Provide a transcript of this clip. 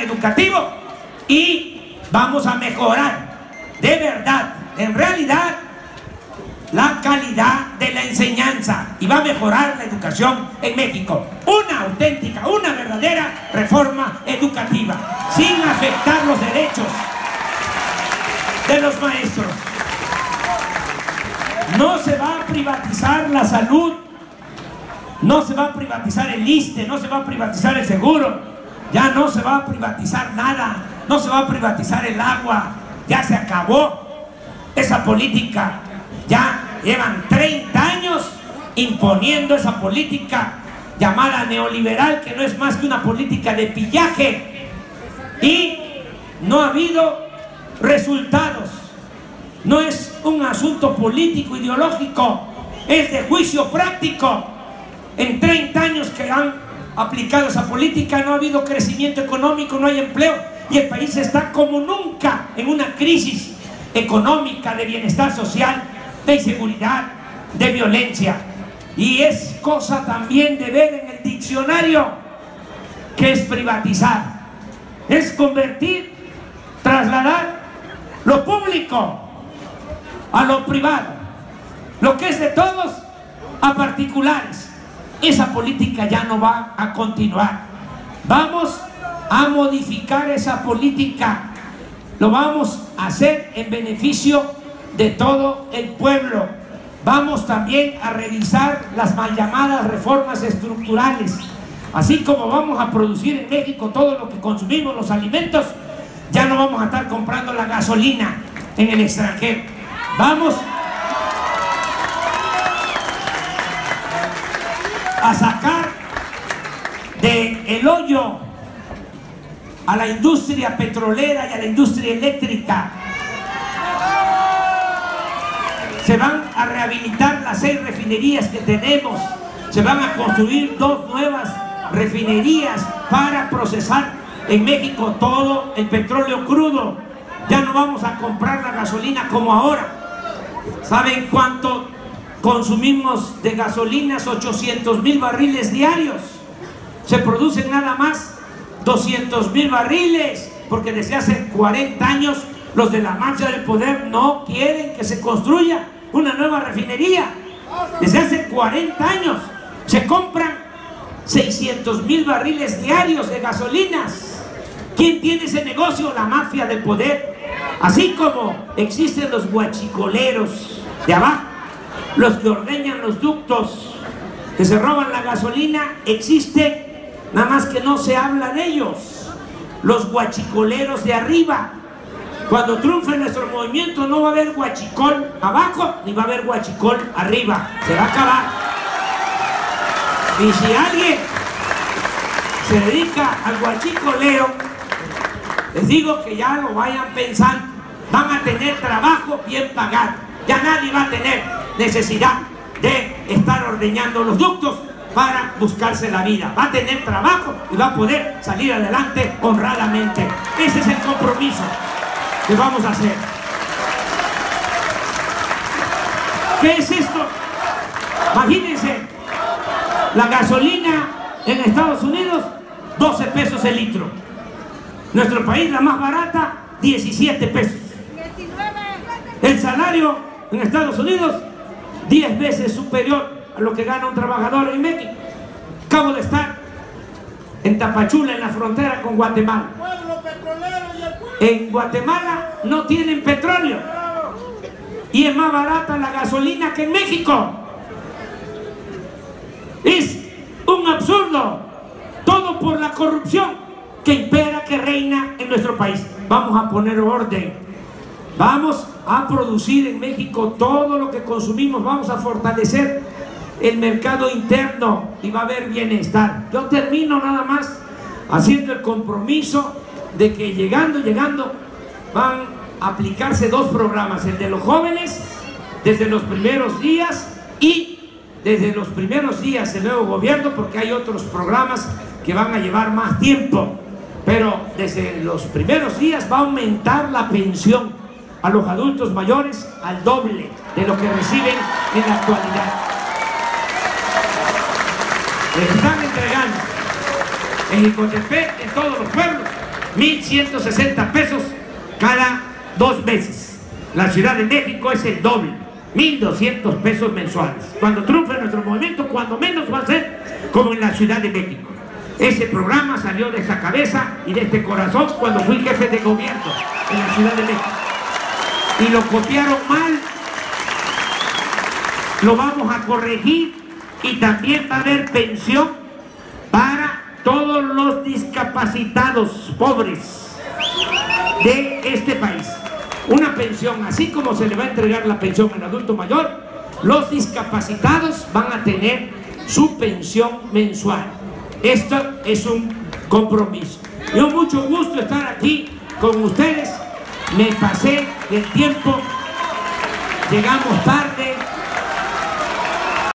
educativo y vamos a mejorar de verdad, en realidad, la calidad de la enseñanza y va a mejorar la educación en México. Una auténtica, una verdadera reforma educativa, sin afectar los derechos de los maestros. No se va a privatizar la salud, no se va a privatizar el ISTE, no se va a privatizar el seguro, ya no se va a privatizar nada, no se va a privatizar el agua, ya se acabó esa política, ya llevan 30 años imponiendo esa política llamada neoliberal, que no es más que una política de pillaje y no ha habido resultados. No es un asunto político, ideológico, es de juicio práctico. En 30 años que han aplicado esa política no ha habido crecimiento económico, no hay empleo y el país está como nunca en una crisis económica, de bienestar social, de inseguridad, de violencia. Y es cosa también de ver en el diccionario que es privatizar, es convertir, trasladar lo público a lo privado, lo que es de todos a particulares. Esa política ya no va a continuar. Vamos a modificar esa política. Lo vamos a hacer en beneficio de todo el pueblo. Vamos también a revisar las mal llamadas reformas estructurales. Así como vamos a producir en México todo lo que consumimos, los alimentos, ya no vamos a estar comprando la gasolina en el extranjero. Vamos a sacar de el hoyo a la industria petrolera y a la industria eléctrica. Se van a rehabilitar las seis refinerías que tenemos. Se van a construir dos nuevas refinerías para procesar en México todo el petróleo crudo. Ya no vamos a comprar la gasolina como ahora. ¿Saben cuánto consumimos de gasolinas? 800 mil barriles diarios. Se producen nada más 200 mil barriles, porque desde hace 40 años los de la marcha del poder no quieren que se construya una nueva refinería. Desde hace 40 años se compran 600 mil barriles diarios de gasolinas. ¿Quién tiene ese negocio? La mafia del poder. Así como existen los guachicoleros de abajo, los que ordeñan los ductos, que se roban la gasolina, existe, nada más que no se habla de ellos. Los guachicoleros de arriba. Cuando triunfe nuestro movimiento no va a haber guachicol abajo, ni va a haber guachicol arriba. Se va a acabar. Y si alguien se dedica al guachicoleo, les digo que ya lo vayan pensando. Van a tener trabajo bien pagado. Ya nadie va a tener necesidad de estar ordeñando los ductos para buscarse la vida. Va a tener trabajo y va a poder salir adelante honradamente. Ese es el compromiso que vamos a hacer. ¿Qué es esto? Imagínense, la gasolina en Estados Unidos, 12 pesos el litro. Nuestro país, la más barata, 17 pesos. El salario en Estados Unidos, 10 veces superior a lo que gana un trabajador en México. Acabo de estar en Tapachula, en la frontera con Guatemala. En Guatemala no tienen petróleo y es más barata la gasolina que en México. Es un absurdo. Todo por la corrupción que impera, que reina en nuestro país. Vamos a poner orden. Vamos a producir en México todo lo que consumimos. Vamos a fortalecer el mercado interno y va a haber bienestar. Yo termino nada más haciendo el compromiso de que llegando, llegando, van a aplicarse dos programas, el de los jóvenes desde los primeros días y desde los primeros días el nuevo gobierno, porque hay otros programas que van a llevar más tiempo, pero desde los primeros días va a aumentar la pensión a los adultos mayores al doble de lo que reciben en la actualidad. Les están entregando en Icotepec, en todos los pueblos, 1.160 pesos cada dos meses. La Ciudad de México es el doble, 1.200 pesos mensuales. Cuando triunfe nuestro movimiento, cuando menos va a ser como en la Ciudad de México. Ese programa salió de esta cabeza y de este corazón cuando fui jefe de gobierno en la Ciudad de México. Y lo copiaron mal. Lo vamos a corregir y también va a haber pensión para todos los discapacitados pobres de este país. Una pensión, así como se le va a entregar la pensión al adulto mayor, los discapacitados van a tener su pensión mensual. Esto es un compromiso. Yo mucho gusto estar aquí con ustedes. Me pasé del tiempo, llegamos tarde.